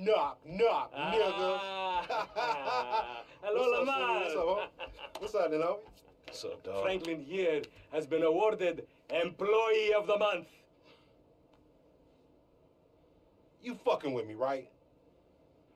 Knock, knock, nigga. Ah. Hello, What's up, Lamar. Sonny? What's up, homie? What's up, you know? What's up, dog? Franklin here has been awarded Employee of the Month. You fucking with me, right?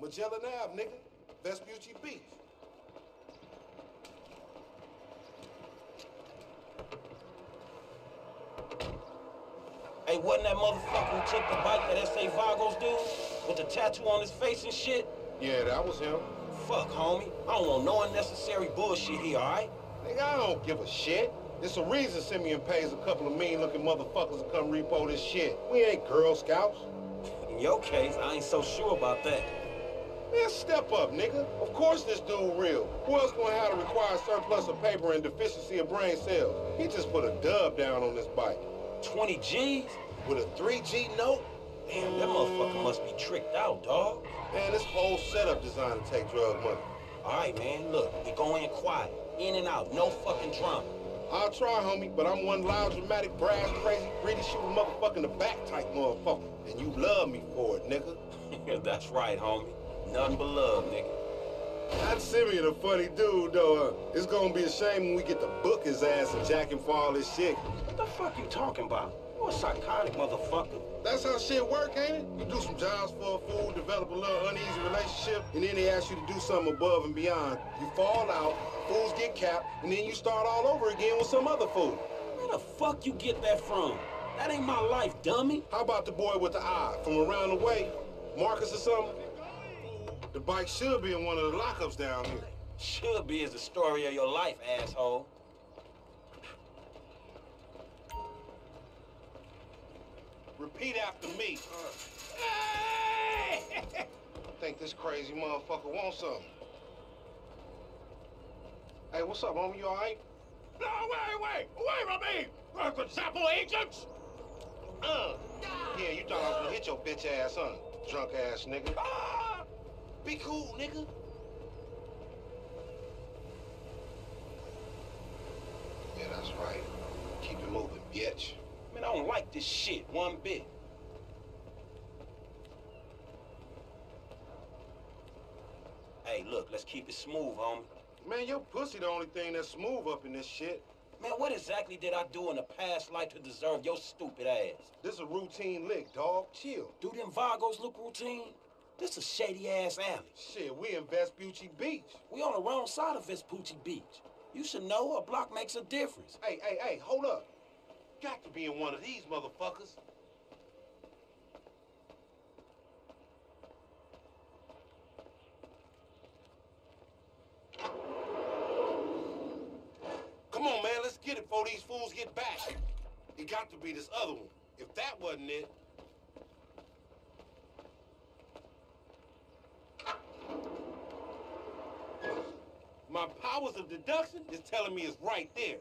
Magellan Ave, nigga. Vespucci Beach. Hey, wasn't that motherfucker who took the bike that S.A. Vagos dude? With the tattoo on his face and shit? Yeah, that was him. Fuck, homie. I don't want no unnecessary bullshit here, alright? Nigga, I don't give a shit. It's a reason Simeon pays a couple of mean-looking motherfuckers to come repo this shit. We ain't Girl Scouts. In your case, I ain't so sure about that. Man, step up, nigga. Of course this dude real. Who else gonna have the required surplus of paper and deficiency of brain cells? He just put a dub down on this bike. 20 G's? With a 3G note? Damn, that motherfucker must be tricked out, dog. Man, this whole setup designed to take drug money. Alright, man, look, we go in quiet. In and out, no fucking drama. I'll try, homie, but I'm one loud, dramatic, brass, crazy, greedy, shooting motherfucker in the back type motherfucker. And you love me for it, nigga. That's right, homie. Nothing but love, nigga. That Simeon a funny dude, though. It's gonna be a shame when we get to book his ass and jack him for all this shit. What the fuck you talking about? You a psychotic motherfucker. That's how shit work, ain't it? You do some jobs for a fool, develop a little uneasy relationship, and then they ask you to do something above and beyond. You fall out, fools get capped, and then you start all over again with some other fool. Where the fuck you get that from? That ain't my life, dummy. How about the boy with the eye from around the way? Marcus or something? The bike should be in one of the lockups down here. Should be is the story of your life, asshole. Repeat after me. I think this crazy motherfucker wants something. Hey, what's up, homie? You all right? No, wait, wait, wait from me! Work with sample agents? Uh. Yeah, you thought I was gonna hit your bitch ass, huh? Drunk ass nigga. Ah! Be cool, nigga. Yeah, that's right. Keep it moving, bitch. Man, I don't like this shit one bit. Hey, look, let's keep it smooth, homie. Man, your pussy the only thing that's smooth up in this shit. Man, what exactly did I do in a past life to deserve your stupid ass? This a routine lick, dog. Chill. Do them Vagos look routine? This a shady ass alley. Shit, we in Vespucci Beach. We on the wrong side of Vespucci Beach. You should know a block makes a difference. Hey, hey, hey, hold up. Got to be in one of these motherfuckers. Come on, man, let's get it before these fools get back. It got to be this other one. If that wasn't it, my powers of deduction is telling me it's right there.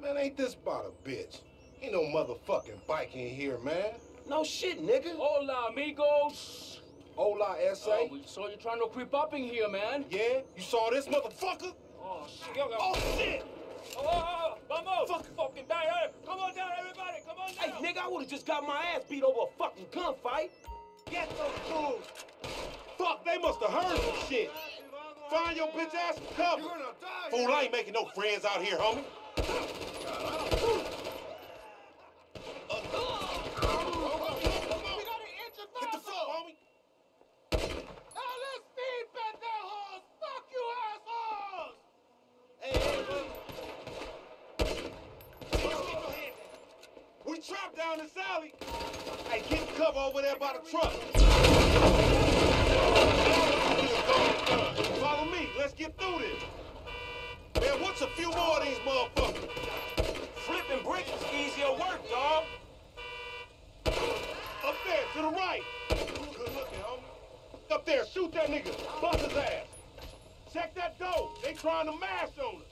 Man, ain't this about a bitch? Ain't no motherfucking bike in here, man. No shit, nigga. Hola, amigos. Hola, SA. Oh, we saw you trying to creep up in here, man. Yeah? You saw this motherfucker? Oh, shit. Oh, shit! Oh, oh, oh, vamos. Fuck. Fucking down. Come on down, everybody. Come on Hey, down. nigga, I would've just got my ass beat over a fucking gunfight. Get those fools! Fuck, they must have heard some shit. Find your bitch ass some cover. Fool, I ain't making no friends out here, homie. Get the fuck, homie. Hey, hey, hey. We trapped down this alley. Hey, get cover over there by the truck. Follow me. Let's get through this. Man, what's a few more of these motherfuckers? Flipping bricks is easier work, dog. Up there, to the right. Good looking, homie. Up there, shoot that nigga. Bust his ass. Check that door. They trying to mash on us.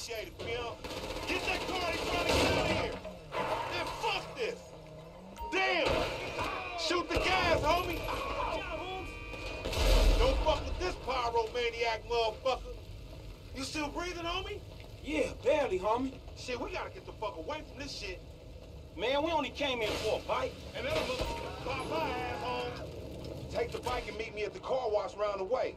Appreciate it, pimp. Get that car. They trying to get out of here. Then fuck this. Damn. Shoot the gas, homie. Don't fuck with this pyromaniac motherfucker. You still breathing, homie? Yeah, barely, homie. Shit, we gotta get the fuck away from this shit. Man, we only came in for a bite. And that'll pop my ass home. Take the bike and meet me at the car wash round the way.